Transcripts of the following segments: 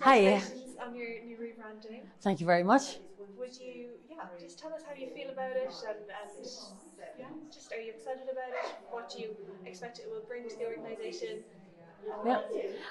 Hi. On your new rebranding. Thank you very much. Would you, yeah, just tell us how you feel about it and, and yeah, just are you excited about it? What do you expect it will bring to the organisation? Yeah,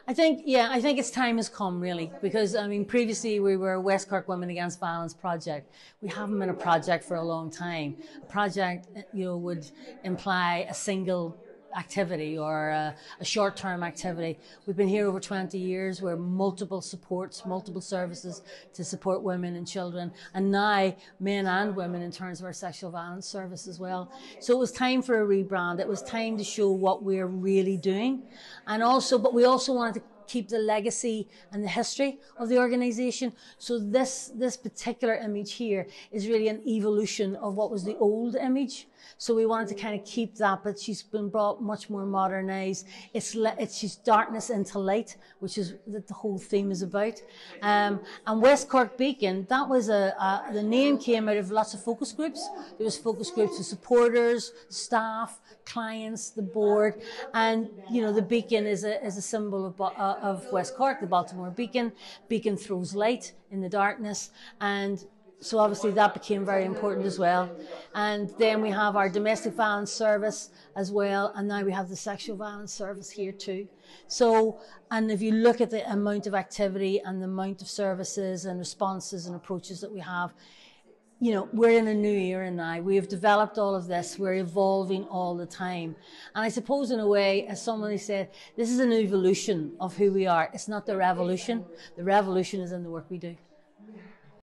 I think yeah, I think its time has come really because I mean previously we were West Cork Women Against Violence project. We haven't been a project for a long time. A project you know would imply a single activity or a, a short-term activity. We've been here over 20 years. We're multiple supports, multiple services to support women and children, and now men and women in terms of our sexual violence service as well. So it was time for a rebrand. It was time to show what we're really doing, and also, but we also wanted to keep the legacy and the history of the organization. So this this particular image here is really an evolution of what was the old image. So we wanted to kind of keep that, but she's been brought much more modernized. It's, it's she's darkness into light, which is that the whole theme is about. Um, and West Cork Beacon, that was a, a, the name came out of lots of focus groups. There was focus groups of supporters, staff, clients, the board, and you know the beacon is a is a symbol of, uh, of West Cork, the Baltimore Beacon. Beacon throws light in the darkness, and so obviously that became very important as well. And then we have our domestic violence service as well, and now we have the sexual violence service here too. So, and if you look at the amount of activity and the amount of services and responses and approaches that we have, you know, we're in a new era now. We have developed all of this. We're evolving all the time. And I suppose in a way, as somebody said, this is an evolution of who we are. It's not the revolution. The revolution is in the work we do.